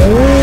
Oh.